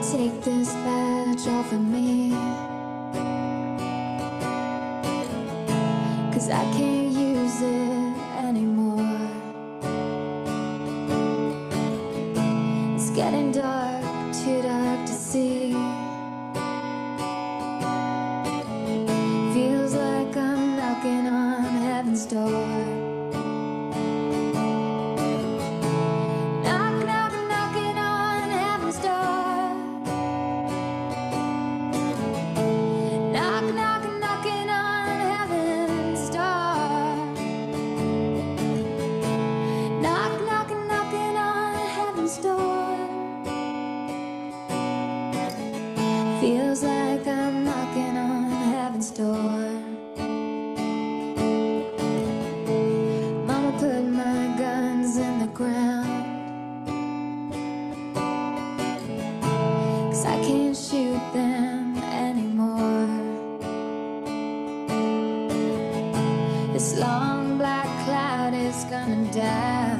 Take this badge off of me. Cause I can't use it anymore. It's getting dark, too dark to see. Feels like I'm knocking on heaven's door. Heaven's door. Feels like I'm knocking on heaven's door. Mama put my guns in the ground. Cause I can't shoot them anymore. This long black cloud is coming down.